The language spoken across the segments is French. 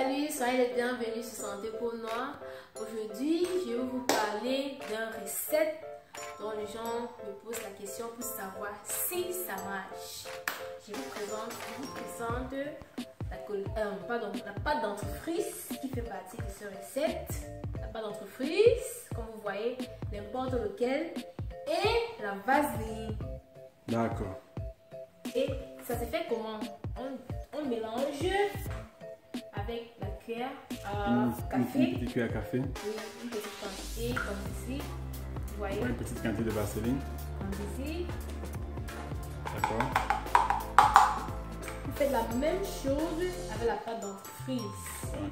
salut, soyez les bienvenus sur Santé pour Noir. Aujourd'hui, je vais vous parler d'une recette dont les gens me posent la question pour savoir si ça marche. Je vous présente, je vous présente la, euh, pardon, la pâte dentifrice qui fait partie de cette recette. La pâte dentifrice, comme vous voyez, n'importe lequel, et la vaseline. D'accord. Et ça se fait comment? On, on mélange avec la cuillère à café. Une, petite cuillère à café. Oui, une petite quantité, comme ici. Vous voyez? Une petite quantité de vaseline. Comme ici. D'accord. Vous faites la même chose avec la pâte dentifrice.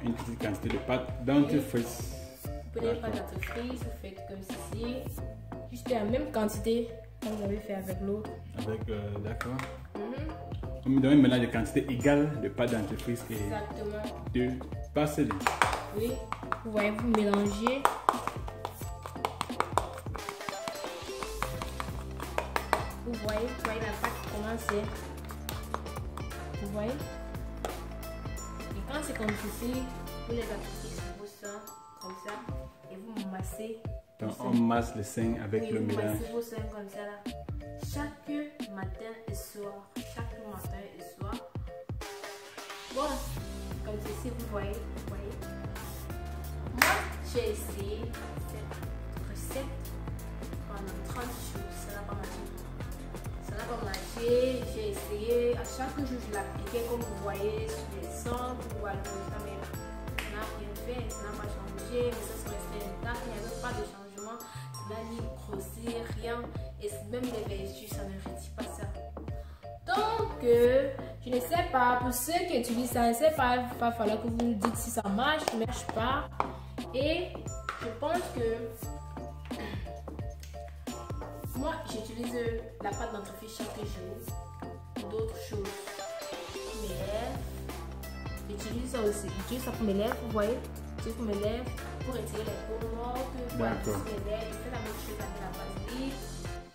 Une petite quantité de pâte dentifrice. Vous prenez la pâte dentifrice, vous faites comme ceci. Juste la même quantité comme vous avez fait avec l'autre. Avec, euh, d'accord. Mhm. On me donne un mélange de quantité égale de pâte dentifrice et Exactement. de vaseline. Oui, vous voyez, vous mélangez. Vous voyez, vous voyez la pâte comment c'est. Vous voyez Et quand c'est comme ceci, vous les appliquez sur vos seins, comme ça, et vous massez. On masse le sein avec Oui, le vous mélange. vos seins comme ça là. Chaque matin et soir. Chaque matin et soir. Bon, comme ceci, vous voyez, vous voyez. Moi, j'ai essayé cette recette pendant 30 jours. Ça n'a pas marché. Ça n'a pas marché. J'ai essayé. À chaque jour, je l'appliquais comme vous voyez sur les sangs pour voir le résultat. Mais ça n'a rien fait. Ça n'a pas changé. Mais ça se restait intact. Même les vertus, ça ne retire pas ça. Donc, euh, je ne sais pas, pour ceux qui utilisent ça, je ne sais pas, il va falloir que vous nous dites si ça marche ne marche pas. Et je pense que moi, j'utilise la pâte dentifrice chaque jour d'autres choses. Mes lèvres, j'utilise ça aussi. J'utilise ça pour mes lèvres, vous voyez? J'utilise pour mes lèvres, pour retirer les peaux mortes, pour mes lèvres. Je fais la même chose avec la vaseline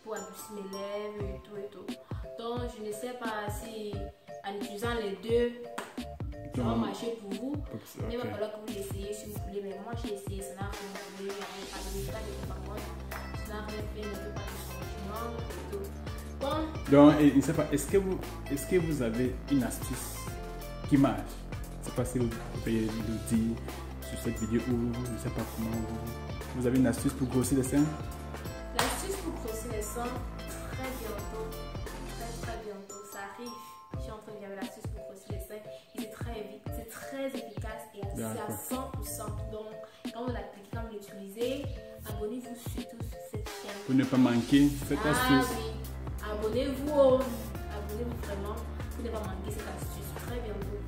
pour adoucir mes lèvres et tout et tout. Donc, je ne sais pas si en utilisant les deux, ça va marcher pour vous. Mais il va falloir que vous l'essayez si vous voulez. Mais moi, j'ai essayé, ça n'a rien donné. Il n'y a rien pas de résultat, n'était pas bon. Ça n'a rien fait, pas de changement et tout. Bon, Donc, je ne sais pas, est-ce que, vous, est que vous avez une astuce qui marche? Je ne sais pas si vous pouvez nous dire sur cette vidéo ou je ne sais pas comment vous, vous avez une astuce pour grossir les seins l'astuce pour grossir les seins, très bientôt. Très, très bientôt. Ça arrive. Je suis en train de regarder l'astuce pour grossir les seins. Et c'est très vite. C'est très efficace et c'est à D'accord. 100%. Donc, quand vous l'appliquez, quand vous l'utilisez, abonnez-vous surtout sur cette chaîne. pour ne pas manquer cette Ah astuce oui, abonnez-vous, abonnez-vous vraiment pour ne pas manquer cette astuce très bientôt.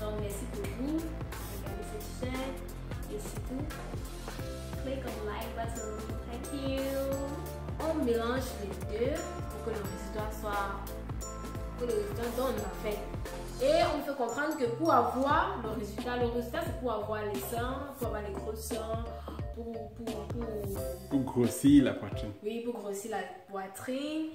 Donc merci pour vous, regardez cette chaîne et surtout, click on like button. Thank you. On mélange les deux pour que le résultat soit, que le résultat donne en fait. Et on fait comprendre que pour avoir le résultat, le résultat c'est pour avoir les seins, pour avoir les gros seins, pour, pour, pour pour grossir la poitrine. oui, pour grossir la poitrine